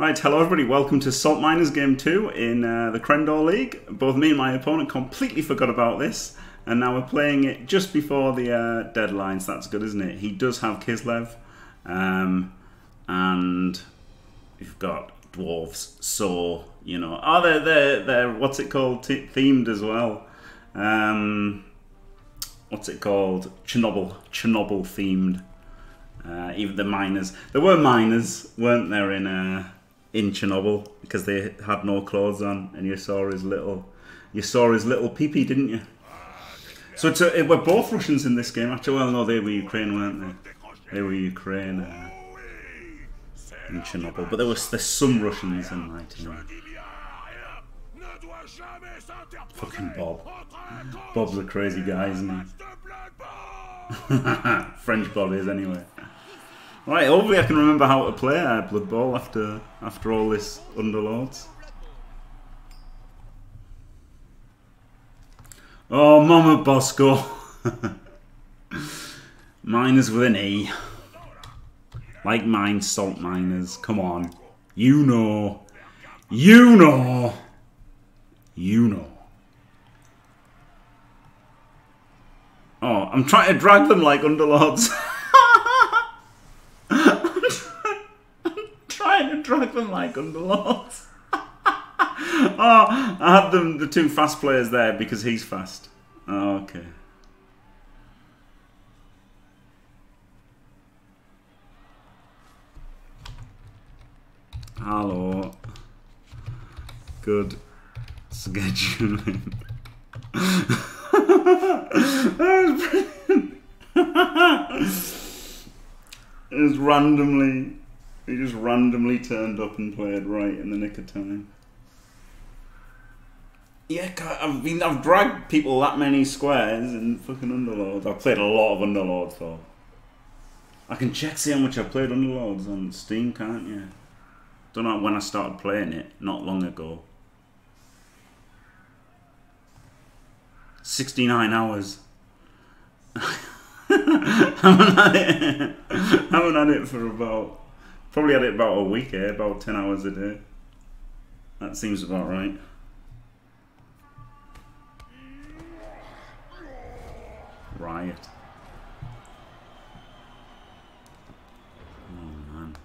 Right, hello everybody, welcome to Salt Miners Game 2 in uh, the Crendor League. Both me and my opponent completely forgot about this, and now we're playing it just before the uh, deadlines. That's good, isn't it? He does have Kislev, um, and we've got dwarves, so, you know, oh, they're, they're, they're what's it called, themed as well. Um, what's it called? Chernobyl, Chernobyl themed. Uh, even the miners, there were miners, weren't there, in... Uh, in Chernobyl because they had no clothes on, and you saw his little, you saw his little peepee, didn't you? So it's a, it, we're both Russians in this game. Actually, well, no, they were Ukraine, weren't they? They were Ukraine uh, in Chernobyl, but there was there's some Russians in team. Fucking Bob. Bob's a crazy guy, isn't he? French Bob is anyway. Right, hopefully I can remember how to play uh, Blood Bowl after after all this Underlords. Oh, Mama Bosco. miners with an E. Like mine, salt miners. Come on. You know. You know. You know. Oh, I'm trying to drag them like Underlords. drag them like underlords. oh, I had them the two fast players there because he's fast. Oh, okay. Hello. Good scheduling. that was brilliant. it was randomly he just randomly turned up and played right in the nick of time. Yeah, I mean, I've dragged people that many squares in fucking Underlords. I've played a lot of Underlords though. I can check see how much I played Underlords on Steam, can't you? Don't know when I started playing it, not long ago. 69 hours. haven't had it. haven't had it for about Probably had it about a week, eh? About 10 hours a day. That seems about right. Riot. Oh, man.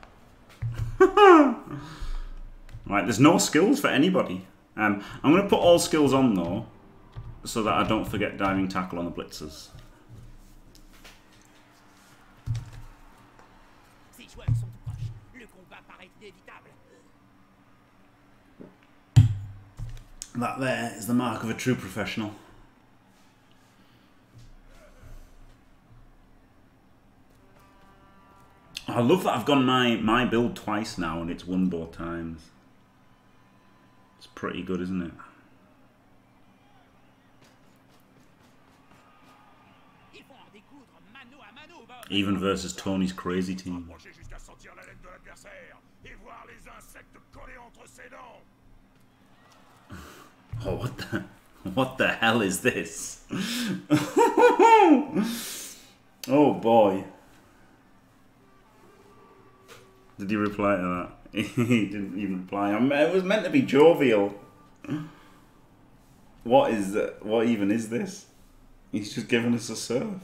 right, there's no skills for anybody. Um, I'm going to put all skills on, though, so that I don't forget diving tackle on the blitzers. That there is the mark of a true professional. I love that I've gone my, my build twice now and it's won both times. It's pretty good, isn't it? Even versus Tony's crazy team. Oh, what the, what the hell is this? oh boy. Did he reply to that? he didn't even reply. It was meant to be jovial. What is that? What even is this? He's just giving us a serve.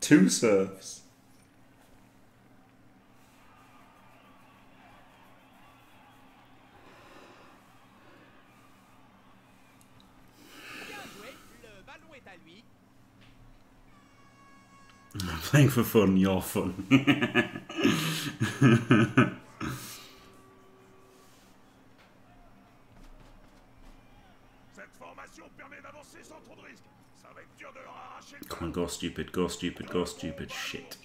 Two serves. Playing for fun, you're fun. Come on, go stupid, go stupid, go stupid, shit.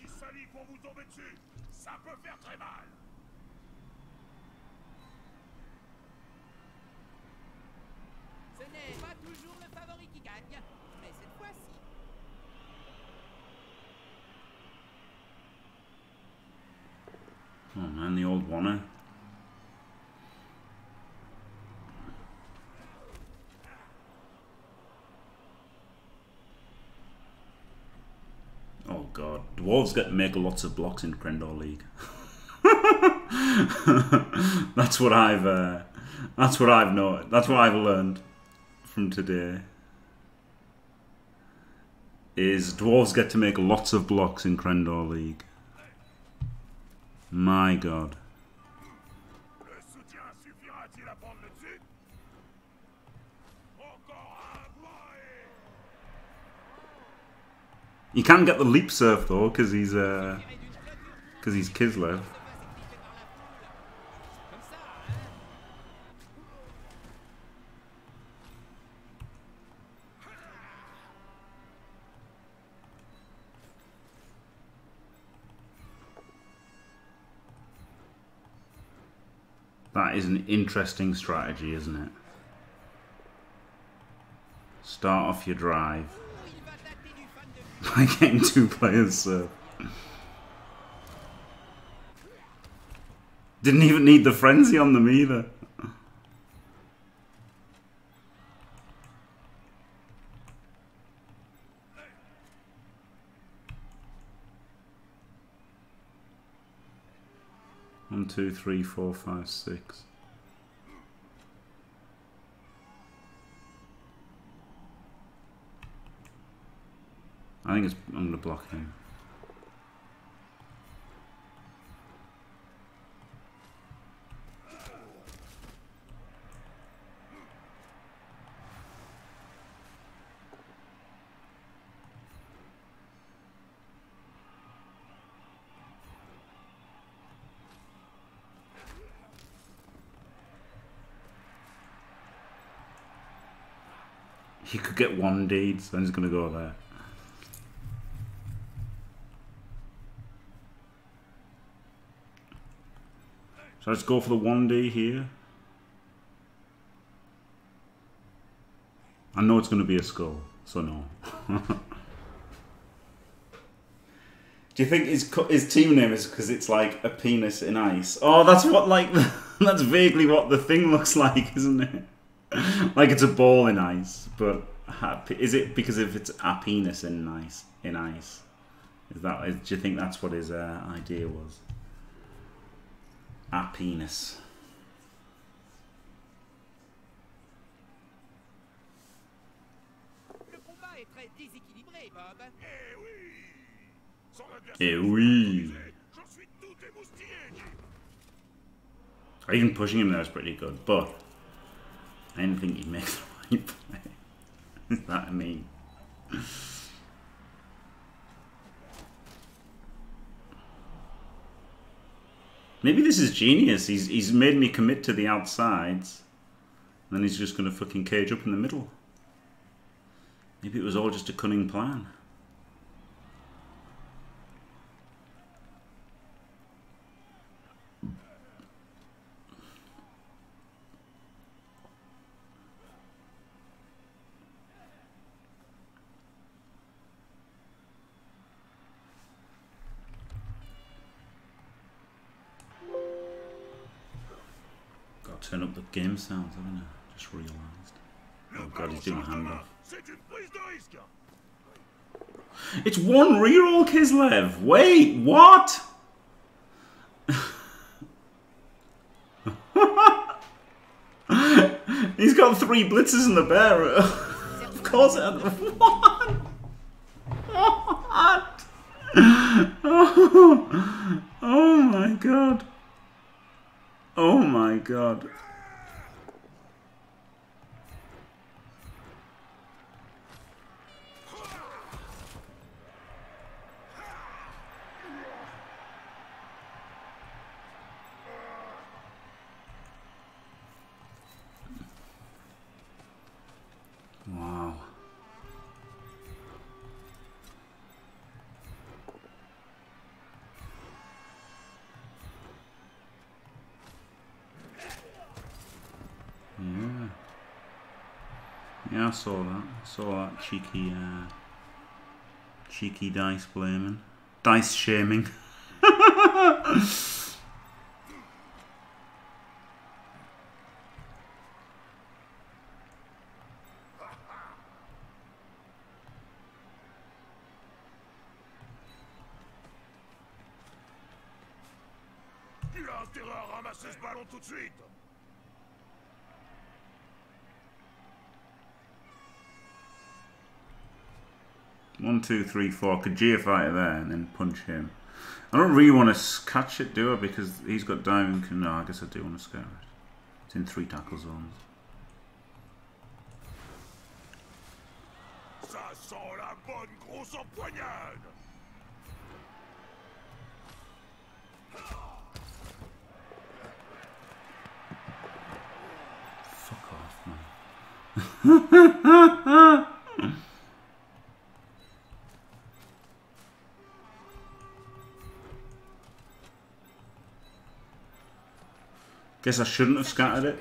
Oh man, the old wanna. Oh god, dwarves get to make lots of blocks in Crendor League. that's what I've uh, that's what I've known. That's what I've learned from today. Is dwarves get to make lots of blocks in Crendor League. My god. You can get the leap surf though, because he's uh, because he's Kislev. Is an interesting strategy, isn't it? Start off your drive by getting two players so Didn't even need the frenzy on them either. Two, three, four, five, six. I think it's I'm gonna block him. He could get one deed, so he's going to go there. So let's go for the 1D here. I know it's going to be a skull, so no. Do you think his his team name is because it's like a penis in ice? Oh, that's what like that's vaguely what the thing looks like, isn't it? like it's a ball in ice, but is it because if it's happiness in ice? In ice, is that? Is, do you think that's what his uh, idea was? Happiness. Eh oui. Even pushing him there is pretty good, but I didn't think he'd make the right play. Is that mean? Maybe this is genius. He's he's made me commit to the outsides. And then he's just going to fucking cage up in the middle. Maybe it was all just a cunning plan. Game sounds, haven't I? Just realised. Oh god, he's doing handoff. It's one reroll, Kislev! Wait, what? He's got three blitzes in the bear. of course, what? What? Oh, oh my god. Oh my god. Saw that. I saw that cheeky, uh, cheeky dice blaming, dice shaming. tout de suite. One, two, three, four. Could GFI there and then punch him. I don't really want to catch it, do I? Because he's got diving. No, I guess I do want to scout it. It's in three tackle zones. Ça sent la bonne grosse empoignade. Fuck off, man. Guess I shouldn't have scattered it.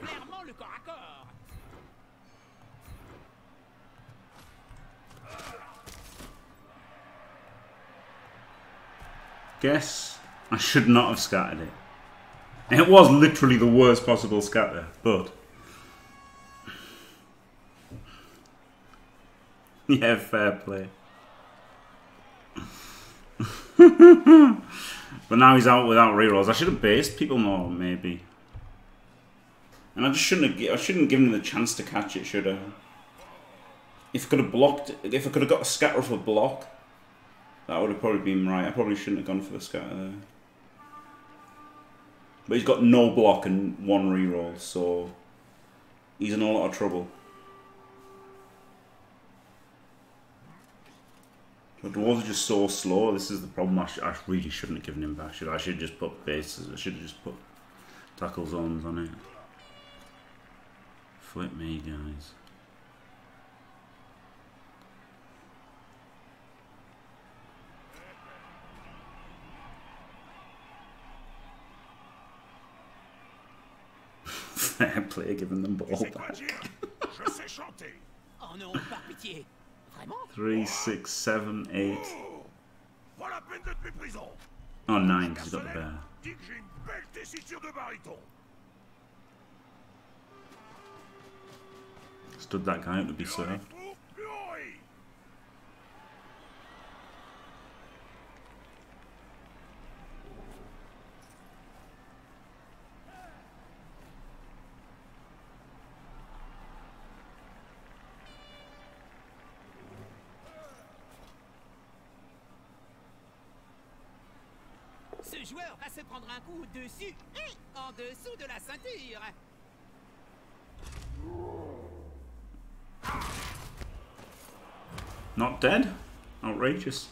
Guess I should not have scattered it. It was literally the worst possible scatter, but. Yeah, fair play. but now he's out without rerolls. I should have based people more, maybe. And I just shouldn't have. I shouldn't have given him the chance to catch it, should I? If I could have blocked, if I could have got a scatter off a block, that would have probably been right. I probably shouldn't have gone for the scatter there. But he's got no block and one reroll, so he's in a lot of trouble. The dwarves are just so slow. This is the problem. I, sh- I really shouldn't have given him back. Should I? I should just put bases. I should have just put tackle zones on it. Flip me, guys. Fair play, giving them ball back. Je sais chanter. Oh non, par pitié. Vraiment Three, six, seven, eight. Oh, pas peine d'être méprisant. Oh, nine, 'cause he's got the bear. Stood that guy up to be served. Dessus en dessous de la ceinture. Not dead? Outrageous.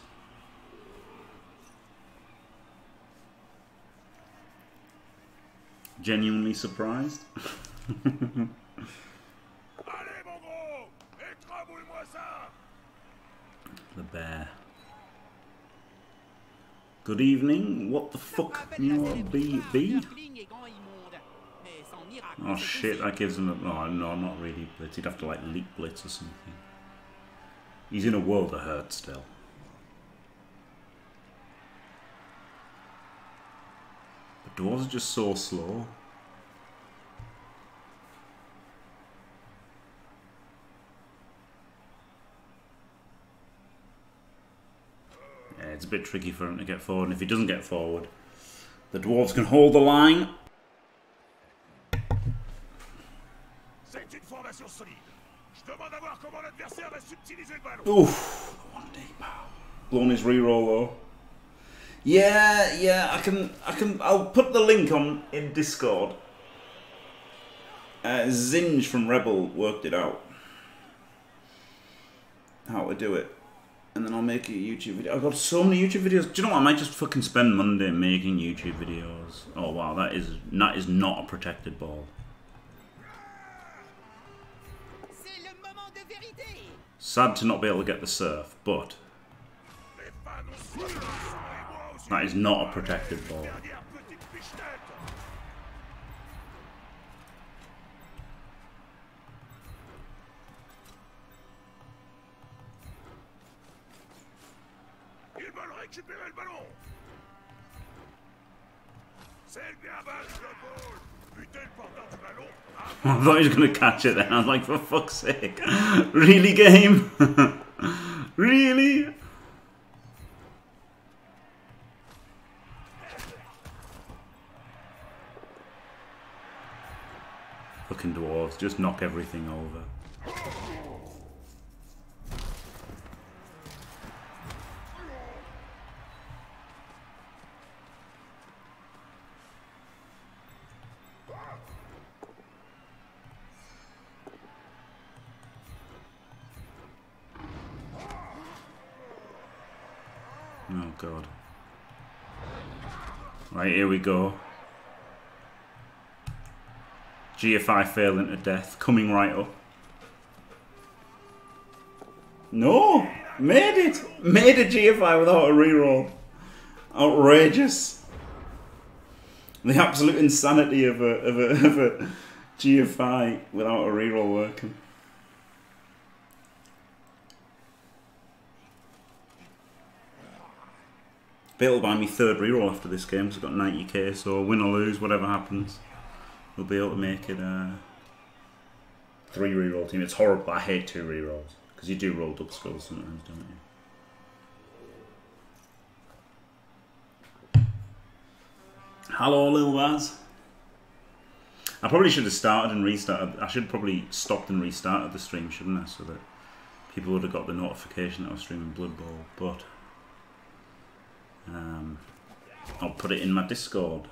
Genuinely surprised. The bear. Good evening. What the fuck? You are BB? Oh shit, that gives him a. Oh no, not really blitz. He'd have to like leap blitz or something. He's in a world of hurt still. The dwarves are just so slow. Yeah, it's a bit tricky for him to get forward, and if he doesn't get forward, the dwarves can hold the line. C'est une formation solide. Je demande à voir comment l'adversaire va subtiliser le ballon. Oof. Blown his reroll though. Yeah, yeah, I can I can I'll put the link on in Discord. Uh, Zinj from Rebel worked it out. How to do it. And then I'll make a YouTube video. I've got so many YouTube videos. Do you know what? I might just fucking spend Monday making YouTube videos. Oh wow, that is that is not a protected ball. Sad to not be able to get the surf, but that is not a protected ball. C'est le le porteur du ballon. I thought he was going to catch it then. I was like, for fuck's sake. really, game? really? Fucking dwarves, just knock everything over. Here we go. GFI failing to death, coming right up. No! Made it! Made a GFI without a reroll. Outrageous. The absolute insanity of a, of a, of a GFI without a reroll working. It'll buy me third reroll after this game, so I've got 90k, so win or lose, whatever happens, we'll be able to make it a three reroll team. It's horrible, I hate two rerolls, because you do roll double skulls sometimes, don't you? Hello, Lil Baz. I probably should have started and restarted. I should probably stopped and restarted the stream, shouldn't I? So that people would have got the notification that I was streaming Blood Bowl. But um, I'll put it in my Discord.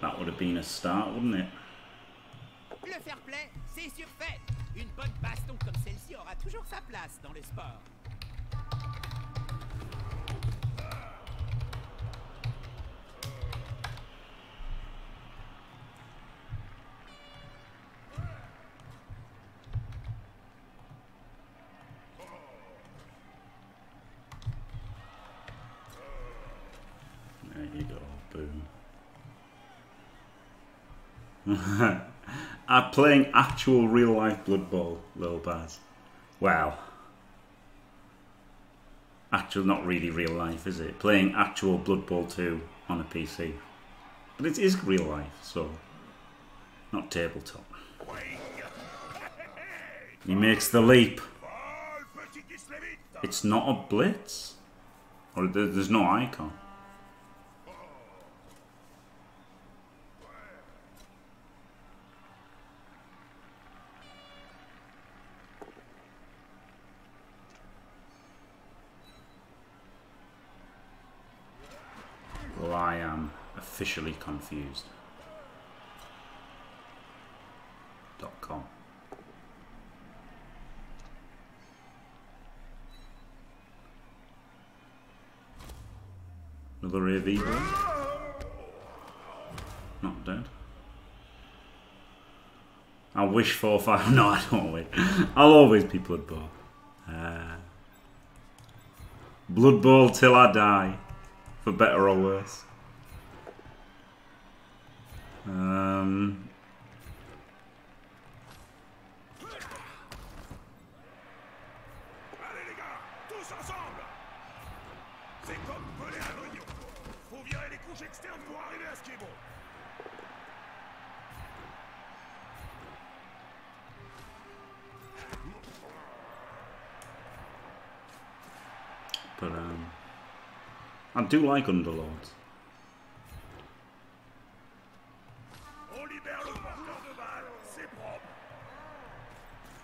That would have been a start, wouldn't it? Le fair play, c'est surfait. Une bonne baston comme celle-ci aura toujours sa place dans le sport. I'm playing actual real life Blood Bowl, Lil Baz. Wow. Actual, not really real life, is it? Playing actual Blood Bowl 2 on a PC. But it is real life, so. Not tabletop. He makes the leap. It's not a blitz? Or there's no icon? Well, I am officially confused. Dot com. Another AV boy. Not dead. I wish four five. No, I don't win. I'll always be Blood Bowl. Uh, Blood till I die, for better or worse. Do like Underlords.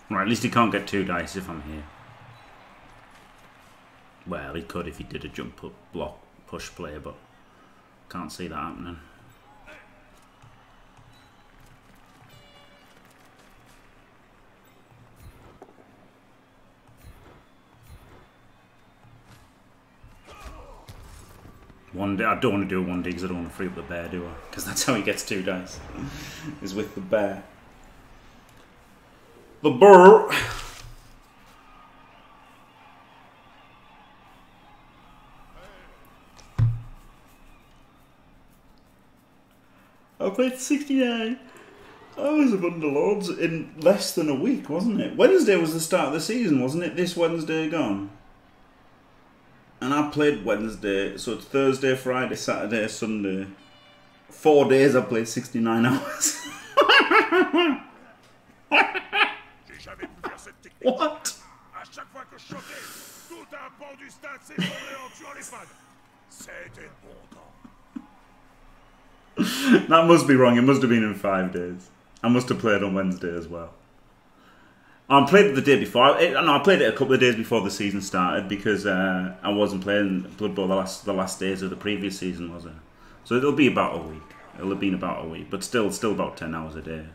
Right, at least he can't get two dice if I'm here. Well, he could if he did a jump up block push play, but can't see that happening. One day, I don't want to do a one D because I don't want to free up the bear, do I? Because that's how he gets two dice, is with the bear. The burr. I played 69 I was hours of Underlords in less than a week, wasn't it? Wednesday was the start of the season, wasn't it? This Wednesday gone. And I played Wednesday, so it's Thursday, Friday, Saturday, Sunday. Four days I played 69 hours. What? That must be wrong. It must have been in five days. I must have played on Wednesday as well. I played it the day before. I, no, I played it a couple of days before the season started because uh, I wasn't playing Blood Bowl the last the last days of the previous season, was it? So it'll be about a week. It'll have been about a week, but still, still about ten hours a day.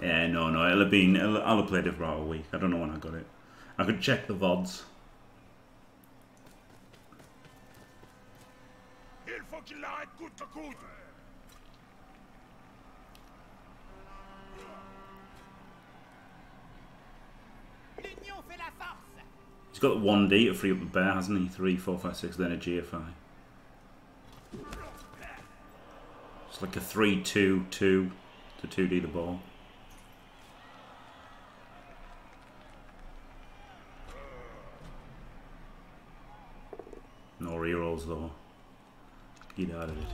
Yeah, no, no, it'll have been. It'll, I'll have played it for about a week. I don't know when I got it. I could check the vods. He's got 1D to free up the bear, hasn't he? 3, 4, 5, 6, then a GFI. It's like a 3, 2, 2 to 2D the ball. No rerolls though. Get out of it.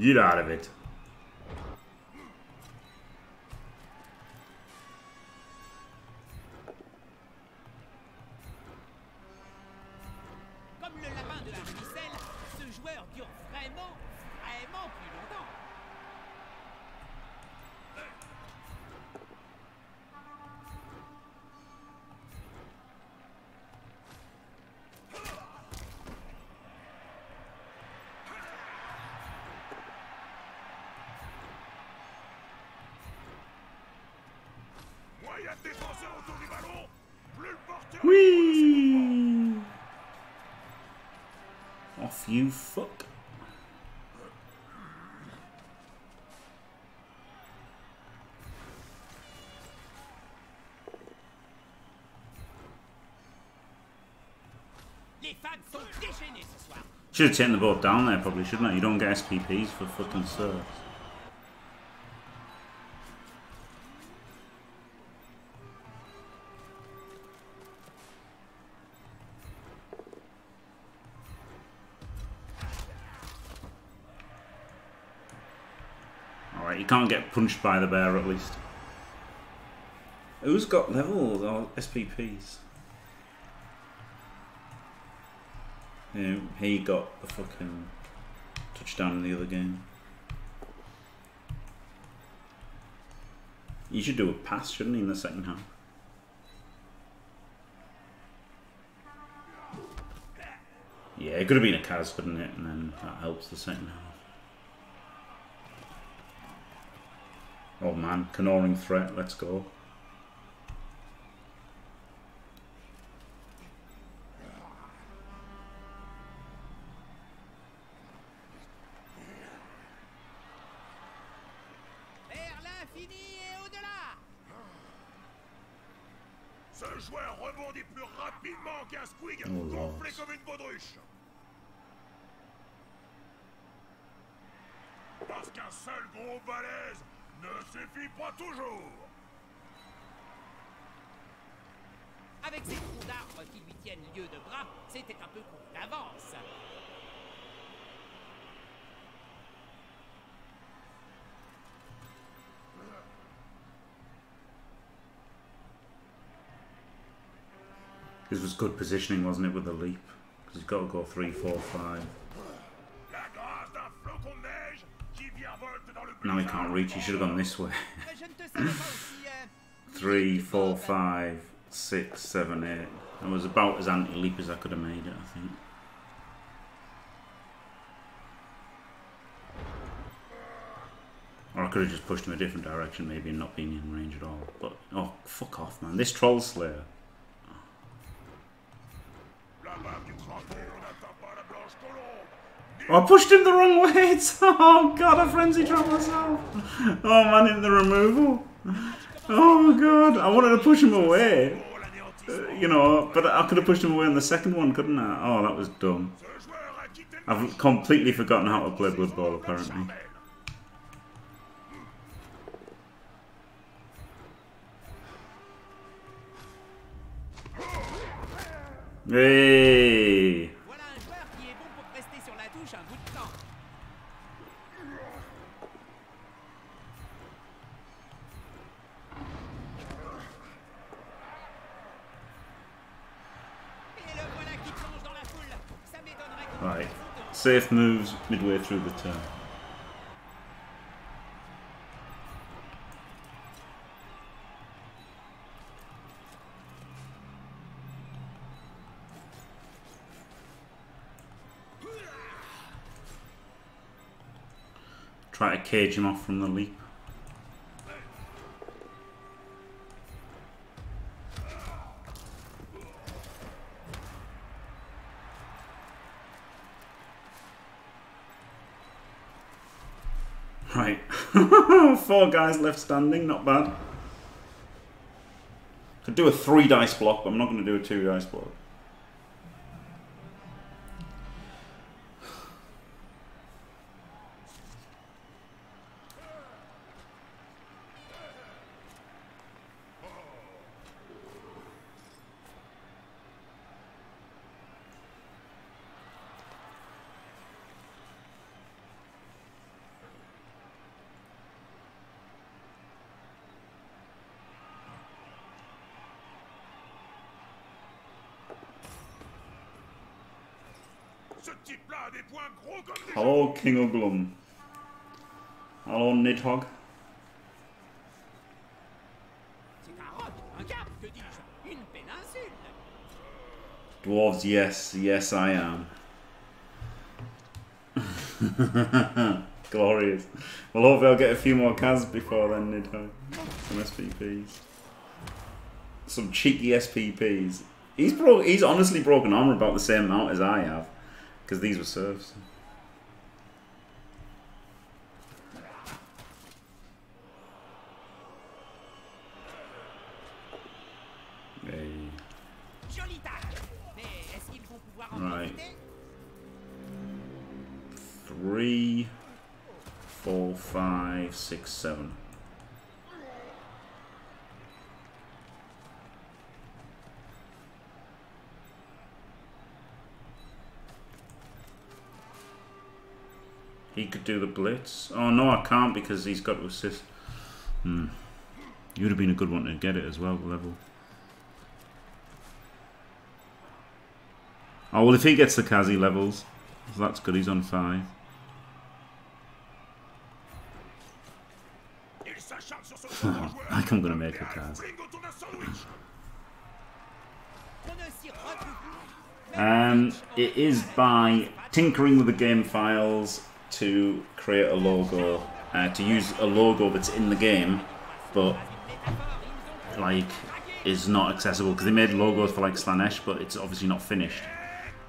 Get out of it. Whee! Off you fuck. Should have taken the boat down there, probably, shouldn't I? You don't get SPPs for fucking serves. You can't get punched by the bear at least. Who's got levels or SPPs? Yeah, he got the fucking touchdown in the other game. You should do a pass, shouldn't he, in the second half? Yeah, it could have been a Kaz, couldn't it? And then that helps the second half. Oh man, canoring threat, let's go. ne suffit pas toujours. Avec ces d'arbres qui lui tiennent lieu de bras, c'était un peu court d'avance. This was good positioning, wasn't it, with the leap? Because you've got to go 3, 4, 5. Now he can't reach. He should have gone this way. Three, four, five, six, seven, eight. That was about as anti-leap as I could have made it, I think. Or I could have just pushed him a different direction, maybe, and not been in range at all. But oh, fuck off, man! This troll slayer. La barbe du crapaud n'atteint pas la blanche colombe. Oh, I pushed him the wrong way. Oh god, I frenzy trap myself. Oh man, in the removal. Oh god, I wanted to push him away. Uh, you know, but I could have pushed him away on the second one, couldn't I? Oh, that was dumb. I've completely forgotten how to play Blood Bowl, apparently. Hey! Voilà un joueur qui est bon pour rester sur la touche un bout de temps. Et le Right. Safe moves midway through the turn. Try to cage him off from the leap. Four guys left standing, not bad. Could do a three dice block, but I'm not going to do a two dice block. Ce type-là a des poings gros comme des Hello, King of Glum. Hello, Nidhogg. C'est un roc, un cap, King dis-je Une péninsule Dwarves, yes, yes, I am. Glorious. Well, hopefully I'll get a few more Kaz before then, Nidhogg. Some SPPs. Some cheeky SPPs. He's bro- he's honestly broken armor about the same amount as I have. Because these were en Right. Three, four, five, six, seven. He could do the blitz. Oh no, I can't because he's got to assist. Hmm. You'd have been a good one to get it as well, level. Oh well, if he gets the Kazi levels, that's good. He's on five. I think I'm gonna make a Kaz. Fling autour d'un sandwich. On ne s'y retrouve plus. Um, it is by tinkering with the game files to create a logo, uh, to use a logo that's in the game, but like is not accessible because they made logos for like Slaanesh, but it's obviously not finished,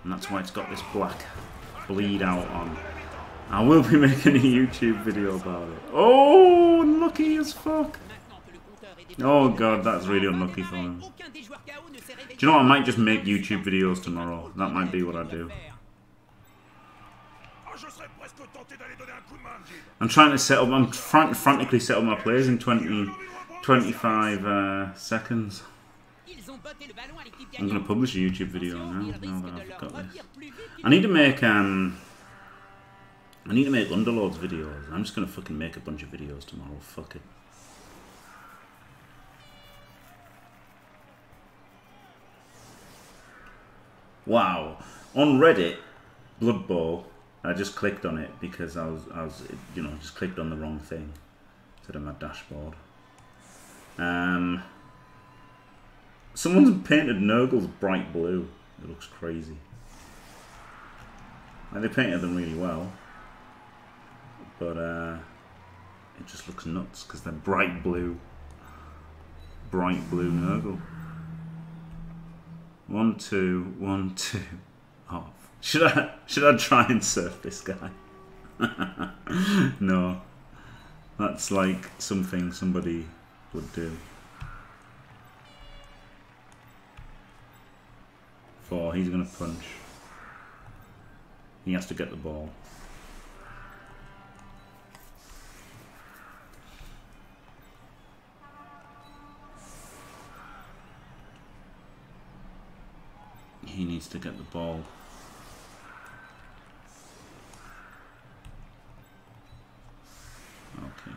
and that's why it's got this black bleed out on. I will be making a YouTube video about it. Oh, unlucky as fuck. Oh god, that's really unlucky for him. Do you know what? I might just make YouTube videos tomorrow. That might be what I do. I'm trying to set up. I'm to frantically set up my plays in 20, 25 uh, seconds. I'm going to publish a YouTube video now. Now that I've got this. I need to make um. I need to make Underlords videos. I'm just gonna fucking make a bunch of videos tomorrow. Fuck it. Wow. On Reddit, Blood Bowl. I just clicked on it because I was I was you know just clicked on the wrong thing instead of my dashboard. Um. Someone's painted Nurgles bright blue. It looks crazy. Like they painted them really well, but uh, it just looks nuts because they're bright blue, bright blue Nurgle. One two, one two. Oh, should I should I try and surf this guy? no, that's like something somebody would do. Four. He's gonna punch. He has to get the ball. He needs to get the ball. Okay.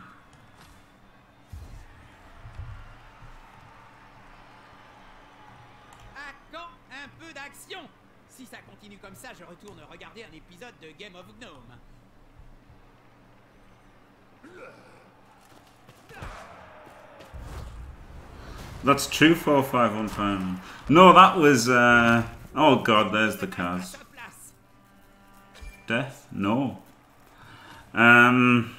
À quand un peu d'action Si ça continue continue comme ça, je retourne regarder un épisode de Game of Gnome. That's true, 4 5 1 time. No, that was. Uh... Oh god, there's the cars. Death? No. Um.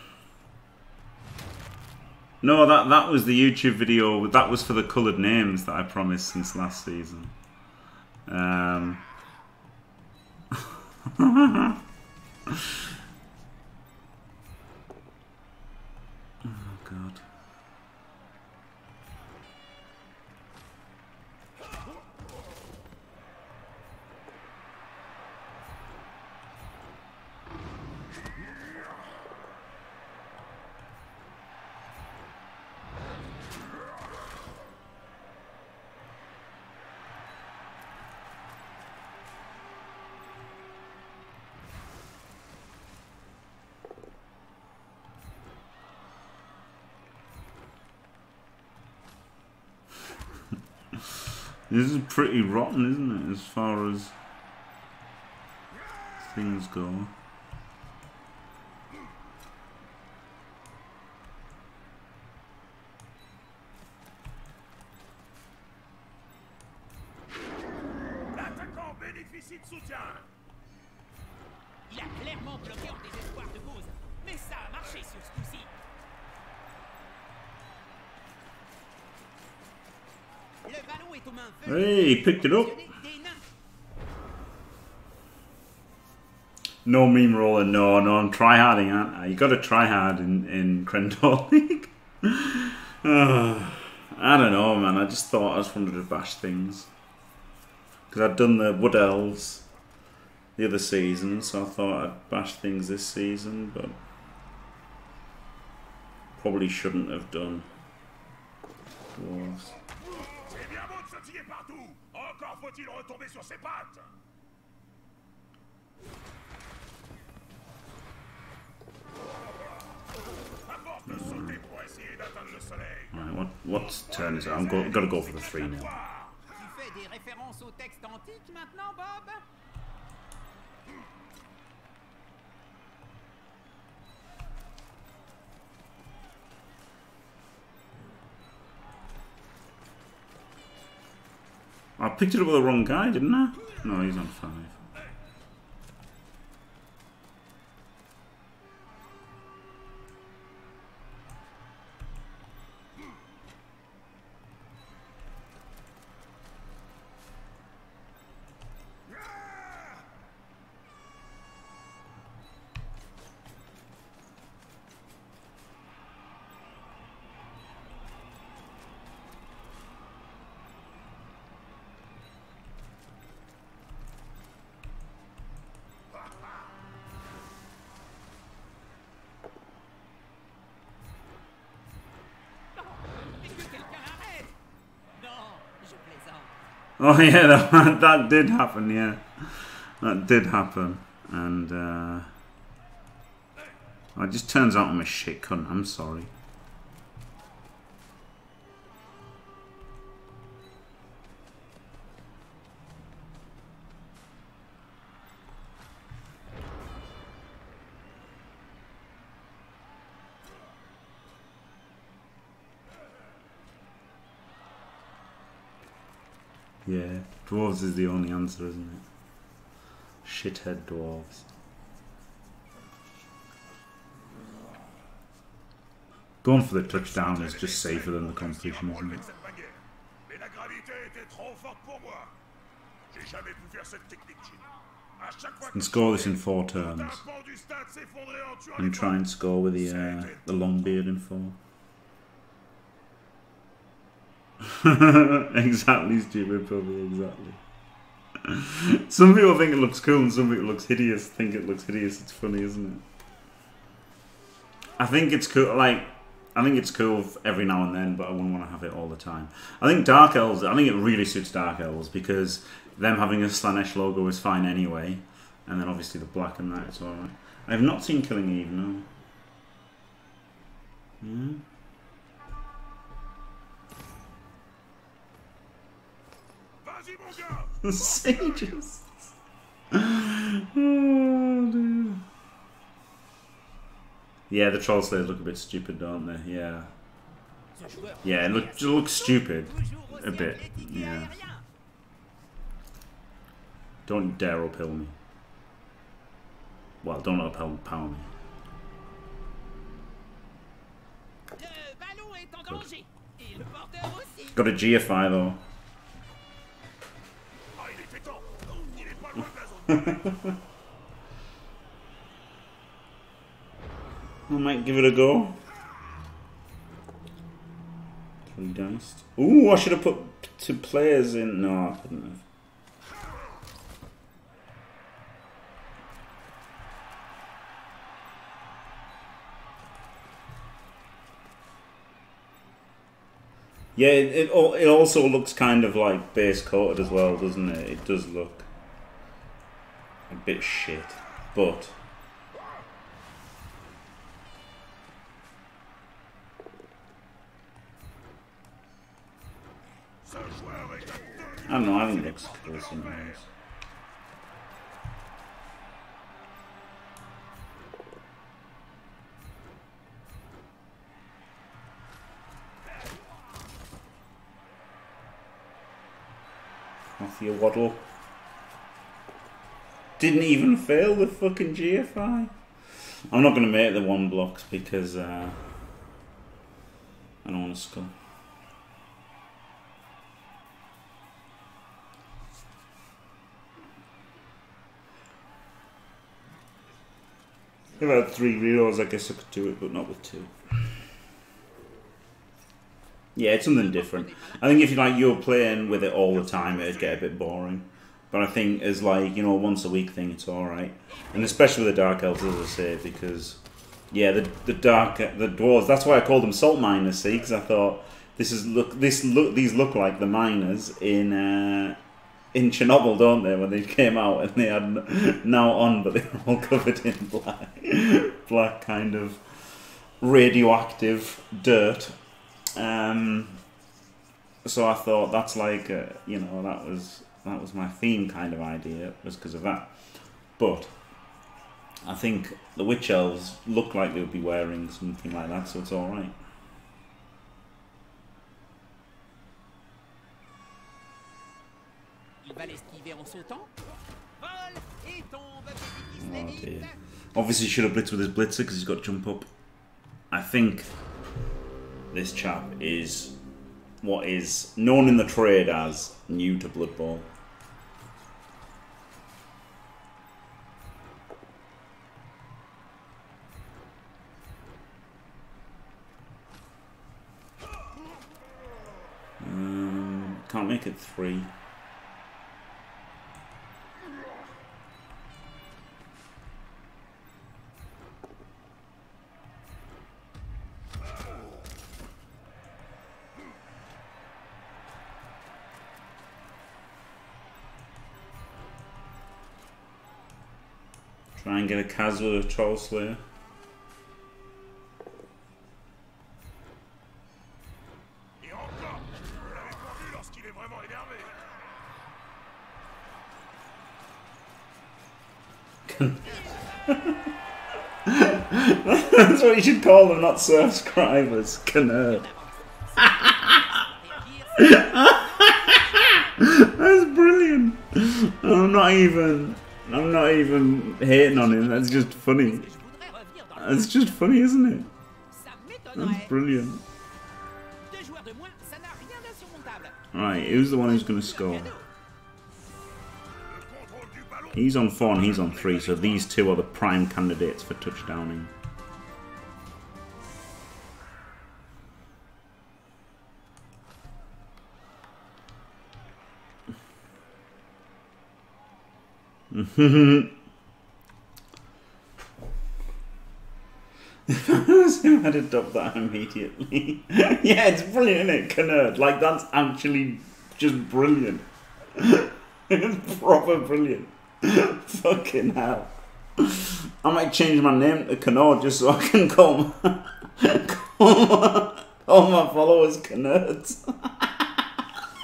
No, that that was the YouTube video. That was for the coloured names that I promised since last season. Um. Oh god. This is pretty rotten, isn't it, as far as things go? L'attaquant bénéficie de soutien. Il a clairement bloqué en désespoir de cause. Mais ça a marché sur ce coup-ci. Le ballon est aux mains venues Hey, he picked it up. No meme roller, no, no, I'm try harding, aren't I? You gotta try hard in, in Crendor League. I don't know, man. I just thought I just wanted to bash things. Because I'd done the Wood Elves the other season, so I thought I'd bash things this season, but probably shouldn't have done. Dwarves. Faut-il retomber sur ses pattes. Right, what, what turn is it? I'm go, gotta go for the 3 now. Tu fais des références au texte antique maintenant, Bob? I picked it up with the wrong guy, didn't I? No, he's on 5. Oh yeah, that, that did happen. Yeah, that did happen, and uh, it just turns out I'm a shit cunt. I'm sorry. Dwarves is the only answer, isn't it? Shithead dwarves. Going for the touchdown is just safer than the fois And score this in four turns. And try and score with the uh, the long beard in four. exactly, stupid, probably exactly. some people think it looks cool, and some people looks hideous. Think it looks hideous. It's funny, isn't it? I think it's cool. Like, I think it's cool every now and then, but I wouldn't want to have it all the time. I think Dark Elves. I think it really suits Dark Elves because them having a Slaanesh logo is fine anyway, and then obviously the black and that is alright. I have not seen Killing Eve, no. Hmm? Sages. oh, yeah, the trolls there look a bit stupid, don't they? Yeah. Yeah, it, look, looks stupid. A bit. Yeah. Don't dare uphill me. Well, don't uphill pound me. Good. Got a GFI though. I might give it a go. Three diced. Ooh, I should have put two players in. No, I couldn't have. Yeah, it, it it also looks kind of like base coated as well, doesn't it? It does look a bit shit, but I don't know. I think it looks cool sometimes. Matthew Waddle didn't even fail the fucking GFI. I'm not going to make the one blocks because uh, I don't want to score. If I had three reloads, I guess I could do it, but not with two. Yeah, it's something different. I think if you like you're playing with it all the time, it'd get a bit boring. But I think as like you know a once a week thing, it's all right, and especially with the dark elves, as I say, because yeah, the the dark the dwarves. That's why I called them salt miners. See, because I thought this is look this look these look like the miners in uh, in Chernobyl, don't they? When they came out and they had now on, but they were all covered in black, black kind of radioactive dirt. Um, so I thought that's like uh, you know that was that was my theme kind of idea was because of that. But I think the witch elves look like they would be wearing something like that, so it's all right. Il va l'esquiver en sautant. Vole et tombe. Petit Oh dear. Obviously, he should have blitzed with his blitzer because he's got to jump up. I think this chap is what is known in the trade as new to Blood Bowl. Um, can't make it three. Try and get a cas with Troll Slayer. That's what you should call them, not subscribers. Canerd. That's brilliant. I'm not even. I'm not even hating on him. That's just funny. That's just funny, isn't it? That's brilliant. Right, who's the one who's going to score? He's on four and he's on three, so these two are the prime candidates for touchdowning. I'd adopt that immediately. yeah, it's brilliant, isn't it? Canard. Like, that's actually just brilliant. it's proper brilliant. Fucking hell. I might change my name to Canard just so I can call my, call my, my followers Canards.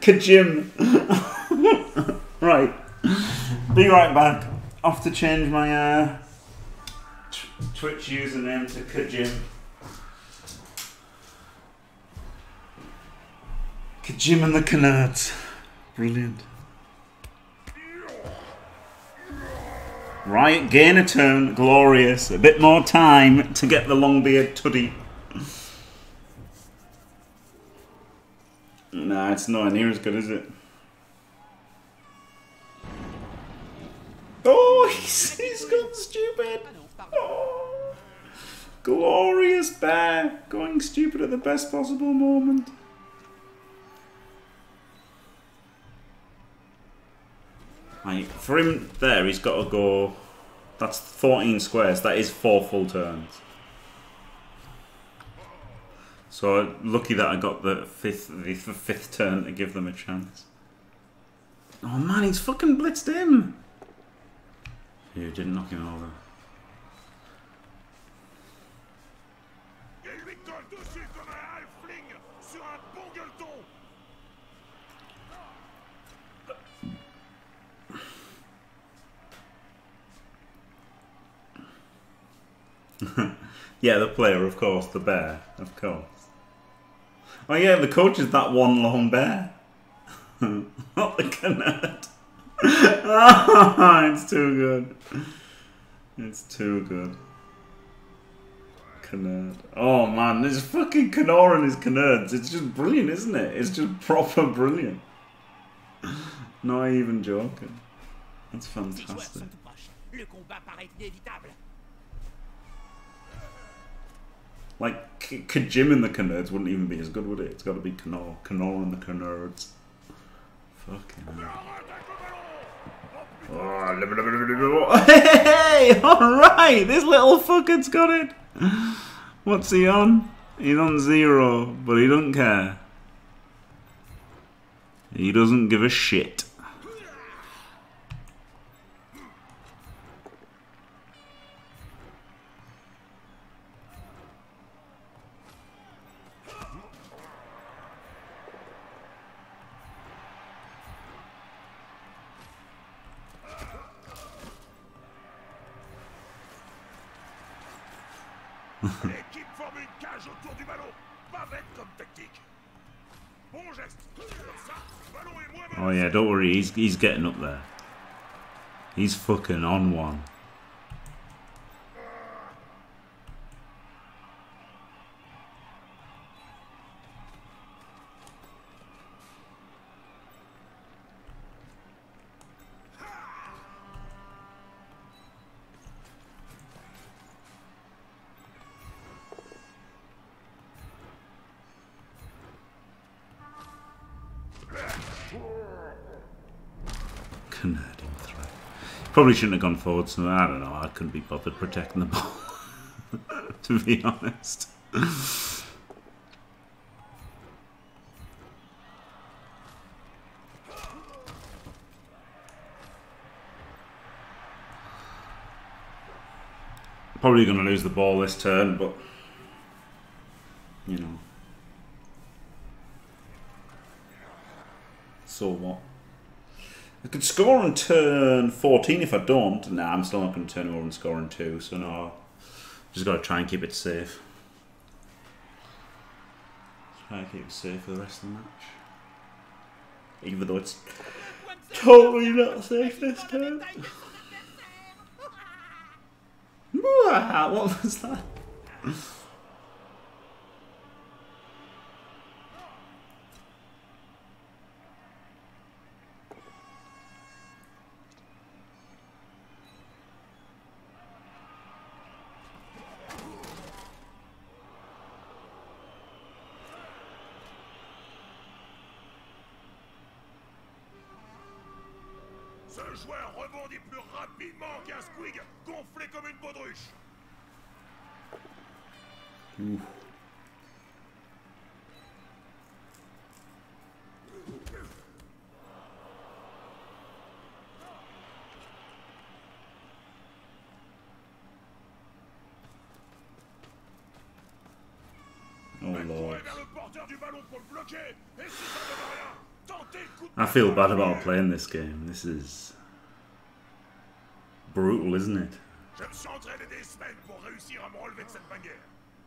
Kajim. right. Be right back. Off to change my uh, ch- Twitch username to Kajim. Kajim and the Canards. Brilliant. Right, gain a turn, glorious. A bit more time to get the long beard tuddy. Nah, it's nowhere near as good, is it? Oh, he's, he's gone stupid. Oh, glorious bear going stupid at the best possible moment. For him there, he's got to go. That's 14 squares. That is four full turns. So lucky that I got the fifth, the fifth turn to give them a chance. Oh man, he's fucking blitzed him. You didn't knock him over. Yeah, the player, of course, the bear, of course. Oh yeah, the coach is that one long bear. Not the canard. Ah, it's too good. It's too good. Canard. Oh man, this fucking canard and his canards. It's just brilliant, isn't it? It's just proper brilliant. Not even joking. That's fantastic. Like, Kajim and the Canards wouldn't even be as good, would it? It's got to be Cknoor. Cknoor and the Canards. Fucking hell. Oh, hey! Alright! This little fucker's got it! What's he on? He's on zero, but he don't care. He doesn't give a shit. L'équipe forme une cage autour du ballon. Pas bête comme tactique. Bon geste. Comme ça, le ballon est moins Oh yeah, don't worry, he's, he's getting up there. He's fucking on one. Probably shouldn't have gone forward, so I don't know. I couldn't be bothered protecting the ball, to be honest. Probably going to lose the ball this turn, but could score on turn 14 if I don't. Nah, I'm still not going to turn over and score on 2, so no. Just got to try and keep it safe. Try and keep it safe for the rest of the match. Even though it's totally not safe this time. What was that? Ce joueur rebondit plus rapidement qu'un squig gonflé comme une baudruche. Oh lord. Courez vers le porteur du ballon pour le bloquer. Et si ça ne donne rien, tentez le coup de I feel bad about playing this game. This is brutal, isn't it? Je me suis entraîné des semaines pour réussir à me relever de cette manière.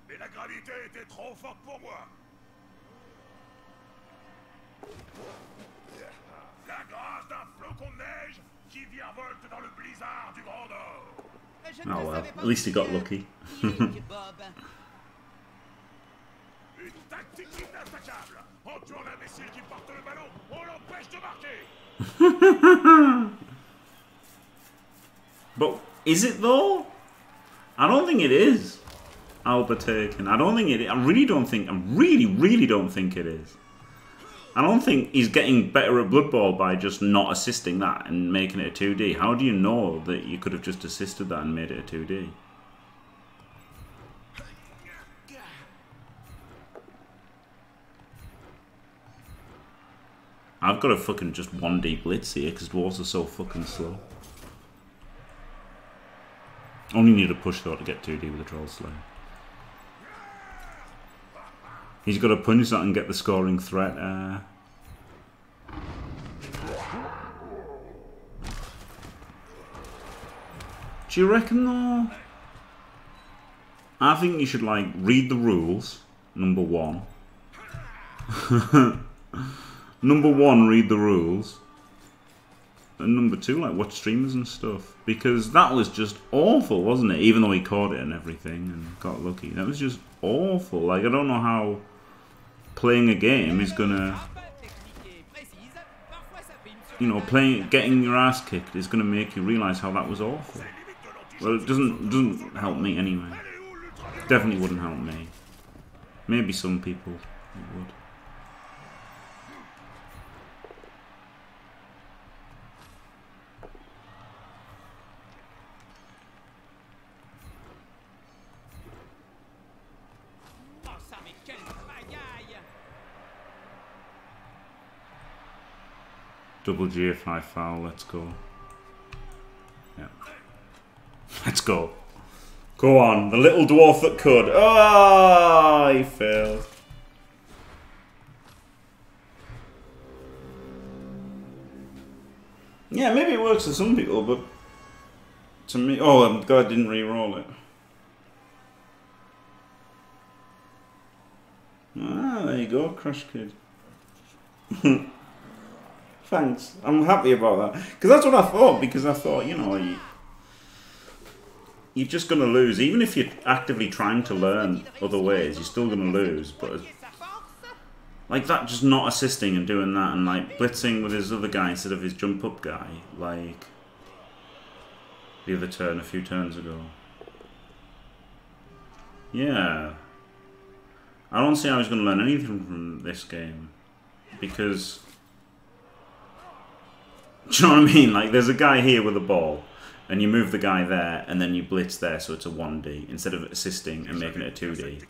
Mais la gravité était trop forte pour moi. La grâce d'un flocon de neige qui virevolte dans le blizzard du Grand Nord. Oh ah well, at least he got lucky. Une tactique inattaquable. En tuant l'imbécile qui porte le ballon, on l'empêche de marquer. But is it though? I don't think it is. Albert Taken. I don't think it. I really don't think. I really, really don't think it is. I don't think he's getting better at Blood Bowl by just not assisting that and making it a 2D. How do you know that you could have just assisted that and made it a 2D? I've got a fucking just 1D blitz here because dwarves are so fucking slow. Only need a push though to get 2D with a Troll Slayer. He's got to punch that and get the scoring threat. Uh... Do you reckon though? I think you should like read the rules. Number one. number one, read the rules. Number two, like watch streamers and stuff. Because that was just awful, wasn't it? Even though he caught it and everything and got lucky. That was just awful. Like, I don't know how playing a game is gonna, you know, playing, getting your ass kicked is gonna make you realise how that was awful. Well, it doesn't doesn't help me anyway. Definitely wouldn't help me. Maybe some people would. Oh ça mais quelle pagaille Double GFI foul, let's go. Yeah. Let's go. Go on, the little dwarf that could. Oh, he failed. Yeah, maybe it works for some people, but to me, oh, I'm glad I didn't re-roll it. Ah, there you go, Crash Kid. Thanks. I'm happy about that because that's what I thought. Because I thought, you know, you, you're just going to lose, even if you're actively trying to learn other ways. You're still going to lose. But like that, just not assisting and doing that, and like blitzing with his other guy instead of his jump up guy, like the other turn a few turns ago. Yeah, I don't see how he's going to learn anything from this game because. Do you know what I mean? Like, there's a guy here with a ball, and you move the guy there, and then you blitz there, so it's a 1D instead of assisting and making it a 2D.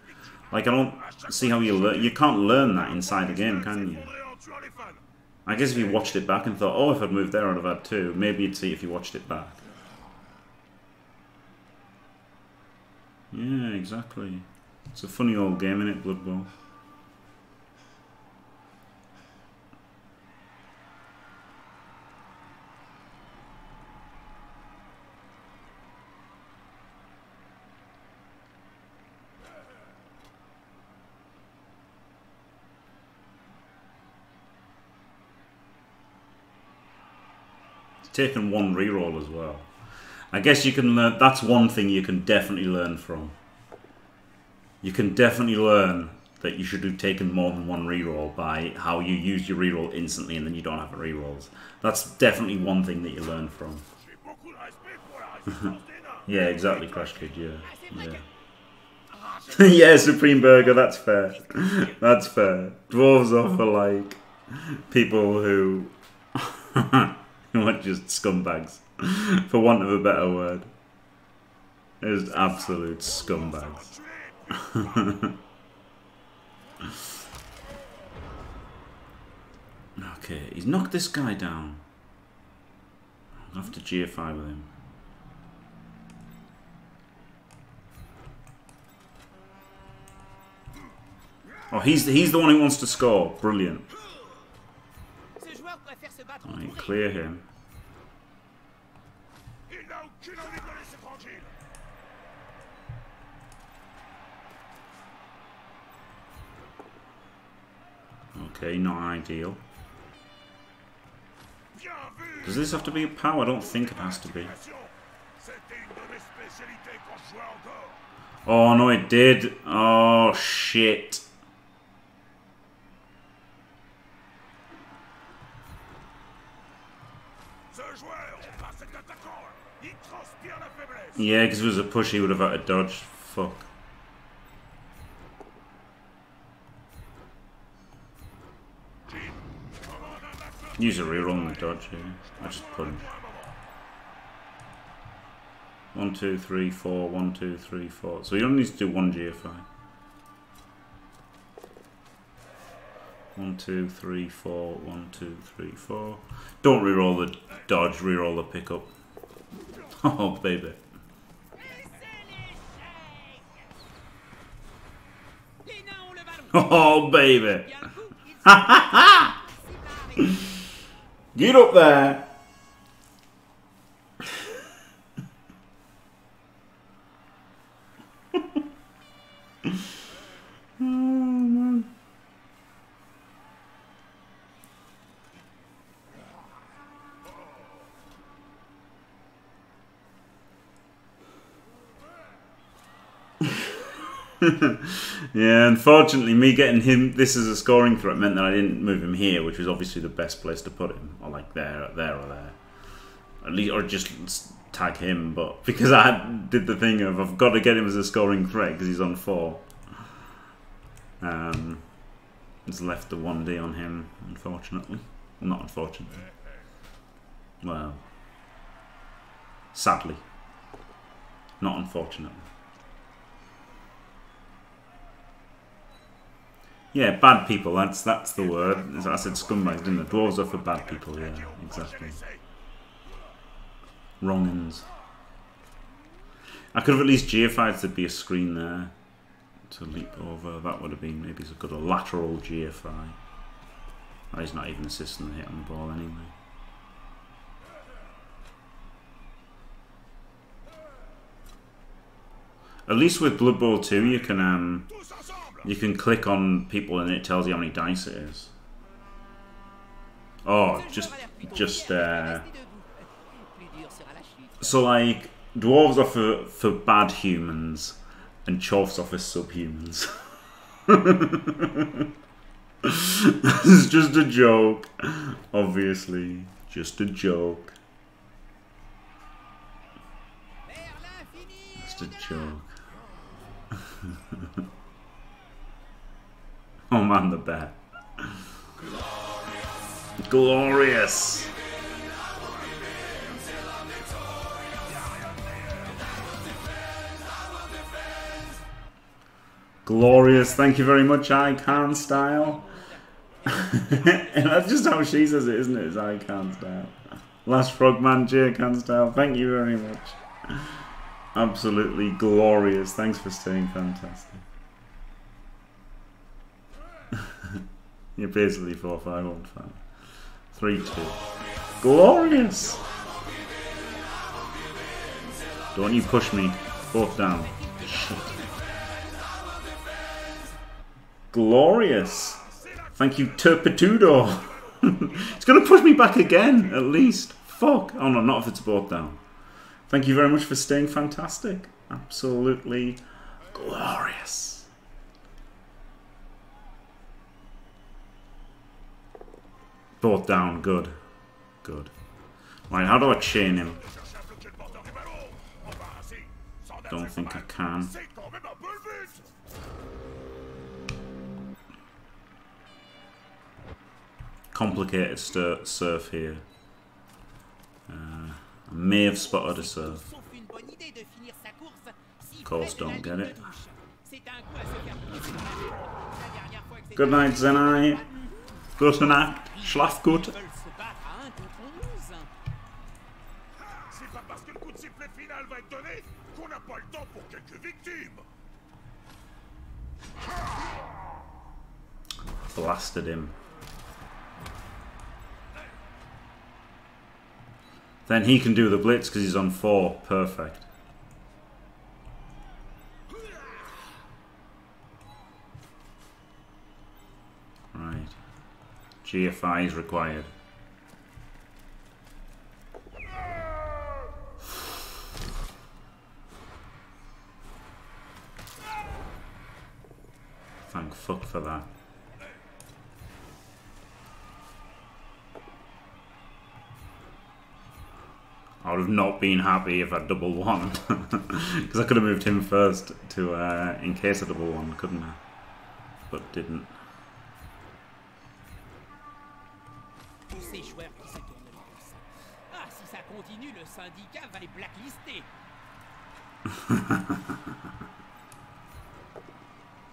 Like, I don't see how you learn. You can't learn that inside the game, can you? I guess if you watched it back and thought, oh, if I'd moved there, I'd have had two. Maybe you'd see if you watched it back. Yeah, exactly. It's a funny old game, innit, Blood Bowl? Taken one reroll as well. I guess you can learn. That's one thing you can definitely learn from. You can definitely learn that you should have taken more than one reroll by how you use your reroll instantly and then you don't have rerolls. That's definitely one thing that you learn from. Yeah, exactly, Crash Kid. Yeah, Ah, yeah. yeah, Supreme Burger. That's fair. That's fair. Dwarves are for like people who who just scumbags, for want of a better word. Just absolute scumbags. Okay, he's knocked this guy down. I'll have to GFI with him. Oh, he's he's the one who wants to score. Brilliant. Ce joueur préfère se battre en Right, clear him. Aucune envie de le laisser tranquille. Okay, not ideal. Does this have to be a power? I don't think it has to be. Oh no, it did. Oh shit. Yeah, because it was a push, he would have had to dodge. Fuck. Use a reroll on the dodge here. I just him. One, two, three, four. One, two, three, four. So you only need to do one GFI. One, two, three, four. One, two, three, four. Don't reroll the dodge. Reroll the pickup. Oh baby. Oh baby. Bien le coup, ils sont séparés. Get up there. Yeah, unfortunately, me getting him this as a scoring threat meant that I didn't move him here, which was obviously the best place to put him, or like there, there, or there. At least, or just tag him. But because I did the thing of I've got to get him as a scoring threat because he's on four. Um, it's left the one D on him, unfortunately. Not unfortunately. Well, sadly, not unfortunately. Yeah, bad people. That's that's the word. I said scumbags, didn't I? Dwarves are for bad people. Yeah, exactly. Wrongins. I could have at least GFI'd there'd be a screen there to leap over. That would have been maybe a good a lateral GFI. Oh, he's not even assisting the hit on the ball anyway. At least with Blood Bowl 2 you can um. You can click on people and it tells you how many dice it is. Oh, just just uh so like dwarves are for for bad humans and chorfs are for subhumans. this is just a joke. Obviously. Just a joke. Just a joke. oh man, the bear. Glorious. Glorious. Thank you very much, Icon Style. and that's just how she says it, isn't it? It's Icon Style. Last Frogman, J-Can Style. Thank you very much. Absolutely glorious. Thanks for staying fantastic. You're basically 4 5 1 5. 3 2. Glorious! Don't you push me. Both down. Shit. Glorious! Thank you, Turpitudo! it's gonna push me back again, at least. Fuck! Oh no, not if it's both down. Thank you very much for staying fantastic. Absolutely glorious. Both down, good. Good. Right, how do I chain him? Don't think I can. Complicated surf here. Uh, I may have spotted a surf. Sa course don't get it. Good night, Zenai. Good night. Schlaf gut. C'est pas parce que le coup de sifflet final va être donné qu'on n'a pas le temps pour quelques victimes. Blasted him. Then he can do the blitz because he's on four. Perfect. Right. GFI is required. Thank fuck for that. I would have not been happy if I double one because I could have moved him first to uh, in case double one, couldn't I? But didn't. Continue, le syndicat va les blacklister.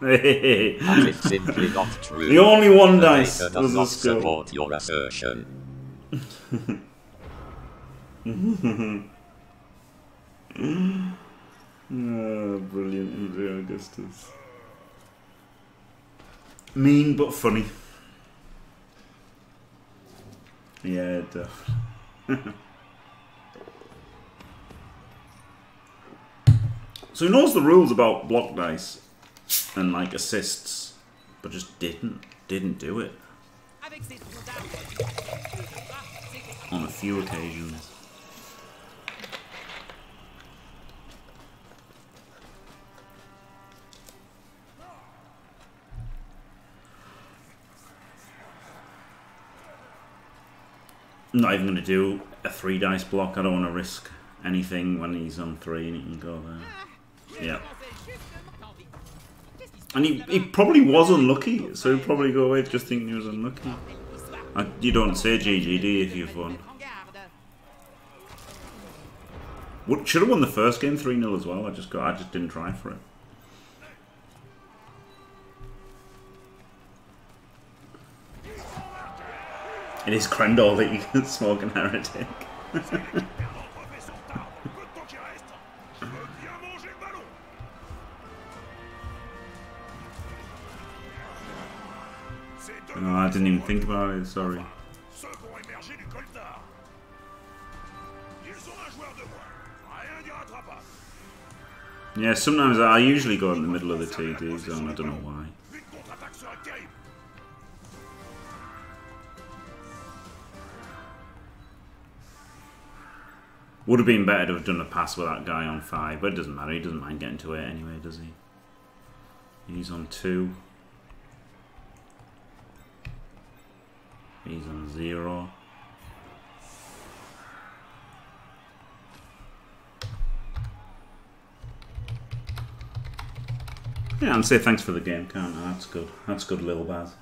That is simply not true. the only one The dice does not support your assertion. Oh, brilliant, Andrea Augustus. Mean but funny. Yeah, definitely. so he knows the rules about block dice and like assists, but just didn't didn't do it on a few occasions. I'm not even going to do a three dice block. I don't want to risk anything when he's on three and he can go there. Yeah. And he, he probably was unlucky, so he'd probably go away just thinking he was unlucky. I, you don't say GGD if you've won. Would, should have won the first game 3 0 as well. I just got I just didn't try for it. It is Crendor that you can Perdant refait son didn't even think about it, sorry. Yeah, sometimes I usually go in the middle of the TD zone, I don't know why. Would have been better to have done a pass with that guy on 5, but it doesn't matter, he doesn't mind getting to it anyway, does he? He's on 2. He's on 0. Yeah, and say thanks for the game, can't I? That's good. That's good, Lil Baz.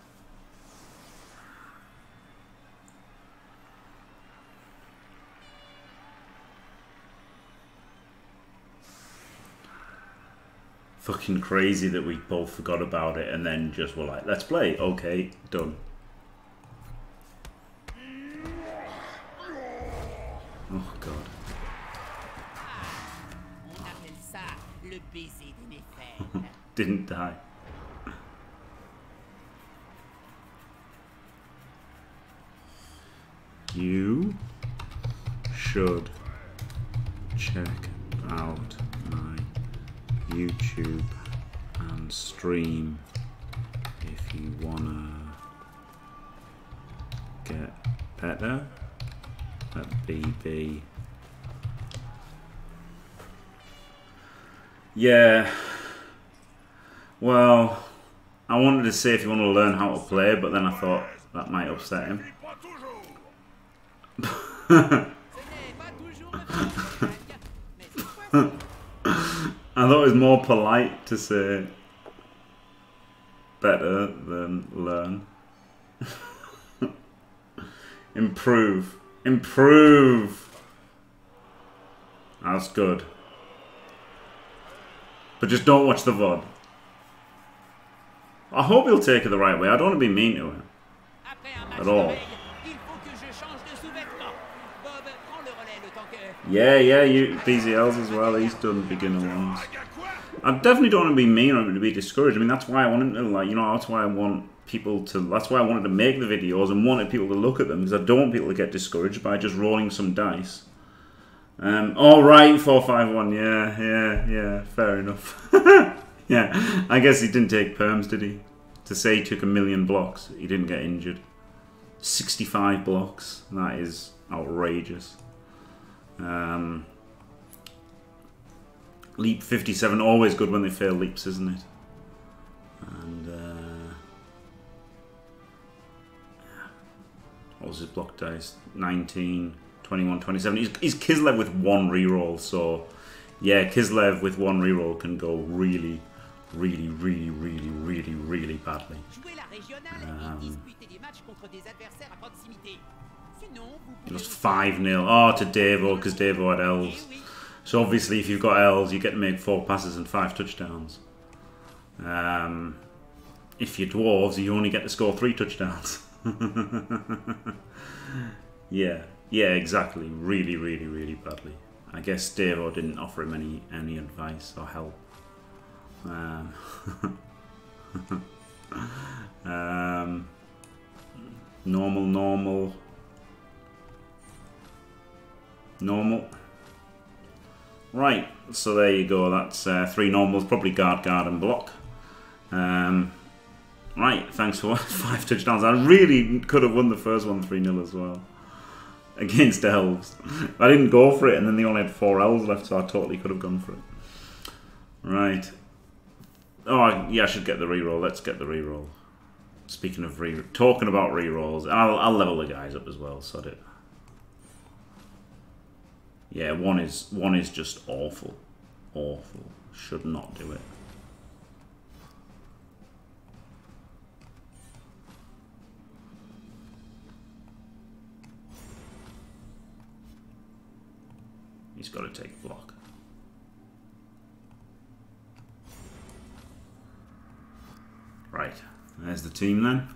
Fucking crazy that we both forgot about it and then just were like, let's play. Okay, done. Didn't die. You should Yeah. Well, I wanted to say if you want to learn how to play, but then I thought that might upset him. I thought it was more polite to say better than learn. Improve. Improve. That's good. But just don't watch the VOD. I hope he'll take it the right way. I don't want to be mean to him. At all. Yeah, yeah, you BZLs as well. He's done beginner ones. I definitely don't want to be mean or to be discouraged. I mean, that's why I wanted to like, you know, that's why I want people to. That's why I wanted to make the videos and wanted people to look at them because I don't want people to get discouraged by just rolling some dice. Um, all right, four five one. Yeah, yeah, yeah. Fair enough. yeah, I guess he didn't take perms, did he? To say he took a million blocks, he didn't get injured. Sixty-five blocks. That is outrageous. Um, leap fifty-seven. Always good when they fail leaps, isn't it? And uh, what was his block dice? 19, 21, 27. He's, he's Kislev with one reroll, so yeah, Kislev with one reroll can go really, really, really, really, really, really badly. Jouer la régionale et disputer des matchs contre des adversaires à proximité. Sinon, vous He pouvez lost 5 0. Oh, to Devo, because Devo had elves. Eh So obviously, if you've got elves, you get to make four passes and five touchdowns. Um, if you're dwarves, you only get to score three touchdowns. yeah, yeah, exactly. Really, really, really badly. I guess Devo didn't offer him any any advice or help. Um, um, normal, normal, normal. Right, so there you go. That's uh, three normals, probably guard, guard, and block. Um, right, thanks for five touchdowns. I really could have won the first one 3 0 as well. Against elves. I didn't go for it, and then they only had four elves left, so I totally could have gone for it. Right. Oh, yeah, I should get the reroll. Let's get the reroll. Speaking of re talking about rerolls, I'll, I'll level the guys up as well, sod it. Yeah, one is one is just awful, awful. Should not do it. He's got to take block. Right, there's the team then.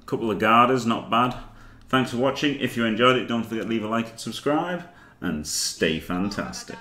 A Couple of guarders, not bad. Thanks for watching. If you enjoyed it, don't forget to leave a like and subscribe. And stay fantastic.